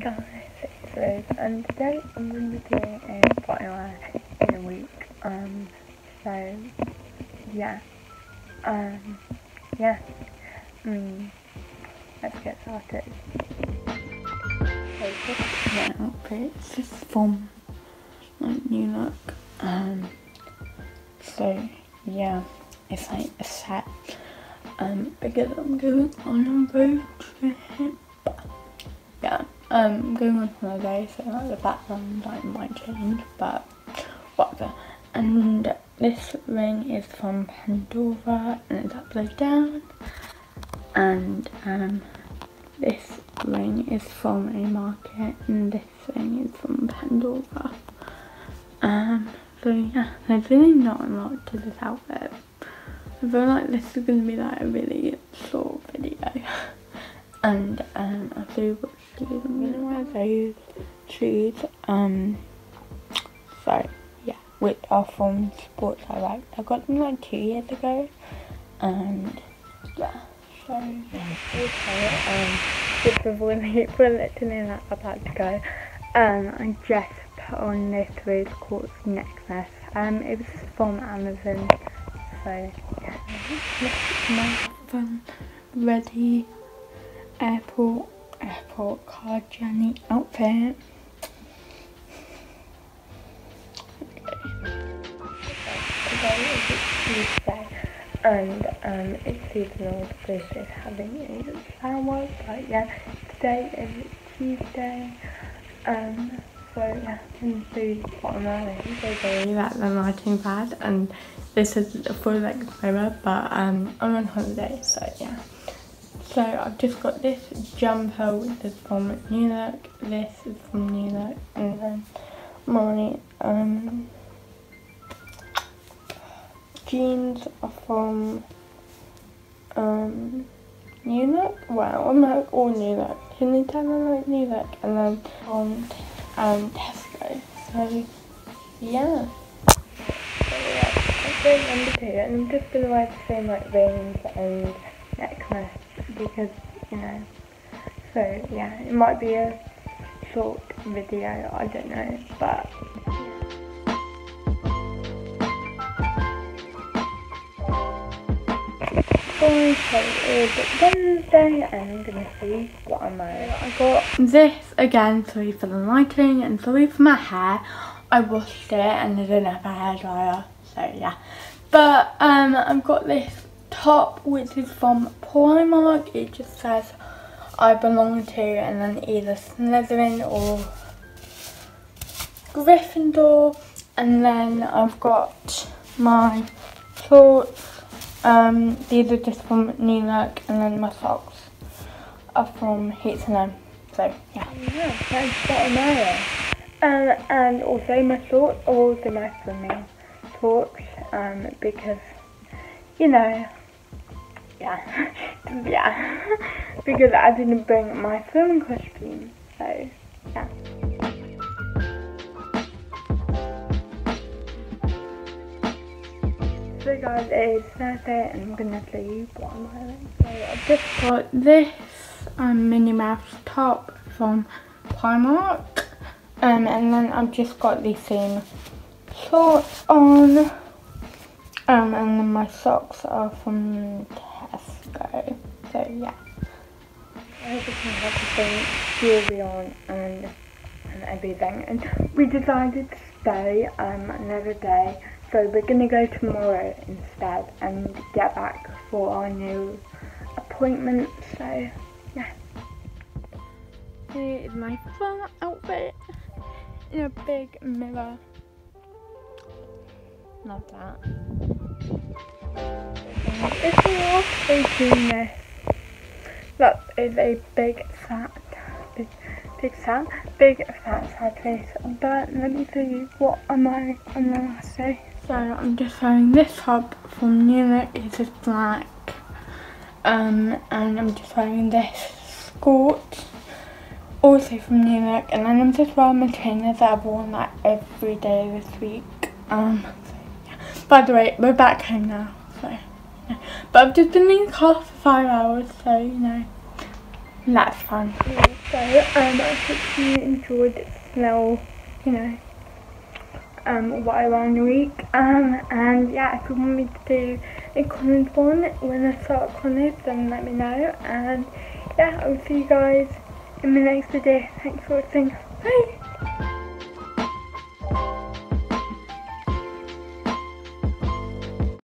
guys, it's Liz, and today I'm going to be doing a in a week. Um, so yeah, um, yeah. Mm, let's get started. So this is my outfit. From like New Look. Um, so yeah, it's like a set. Um, because I'm going on a road trip. Yeah, um, I'm going on holiday, so like the background like might change, but whatever. And this ring is from Pandora, and it's upside down. And um, this ring is from a market, and this ring is from Pandora. Um, so yeah, there's really not a lot to this outfit. I feel like this is going to be like a really short video. and um, I feel wear those shoes. Um, so yeah, which are from Sports Direct. I got them like two years ago. And yeah, so also, um, just before about to go, um, I just put on this rose quartz necklace. Um, it was from Amazon. So yeah, my fun, ready airport, airport car journey outfit. Today is and um, it's seasonal because it's having a shower but yeah today is Tuesday. Um so yeah I'm see what I'm wearing so sorry that the lighting bad and this is a full length mirror but um I'm on holiday so yeah so I've just got this jumper which is from New Look this is from New Look and then my um jeans are from um, New Look. Wow, I'm like all New Look. Can you tell me like New Look? And then from um, Tesco. So yeah. So yeah, that's going number two, and I'm just gonna wear the same like rings and necklace because you know. So yeah, it might be a short video. I don't know, but. guys, so it's Wednesday and I'm gonna see what wearing. I got this again, sorry for the lighting and sorry for my hair. I washed it and I didn't have a hairdryer, so yeah. But um, I've got this top which is from Primark. It just says I belong to and then either Slytherin or Gryffindor. And then I've got my shorts um, these are just from New Look and then my socks are from H&M. So, yeah. Yeah, that's wearing. Um, and also my shorts are also my swimming shorts um, because, you know, yeah, yeah, because I didn't bring my swimming costume, so, yeah. So guys, it's Thursday and I'm gonna show you what I'm wearing. So I've just got this um, Minnie Mouse top from Primark. Um, and then I've just got these same shorts on. Um, and then my socks are from Tesco. So yeah. Everything has jewellery on and, and everything. And we decided to stay um, another day so we're gonna go tomorrow instead and get back for our new appointment. So yeah. Here is my fun outfit in a big mirror. Love that. This, that is a big fat, big, big fat, big fat sad face. But let me show you what am I on the last day. So I'm just wearing this top from New Look, it's just black. Um, and I'm just wearing this skirt, also from New Look. And then I'm just wearing my trainers that I've worn like every day this week. Um, so, yeah. By the way, we're back home now, so. But I've just been in the car for five hours, so you know, That's fun. So um, I hope you enjoyed the smell, you know, um, what I in the week. Um, and yeah, if you want me to do a Collins one when I start Collins, then let me know. And yeah, I will see you guys in the next video. Thanks for watching. Bye.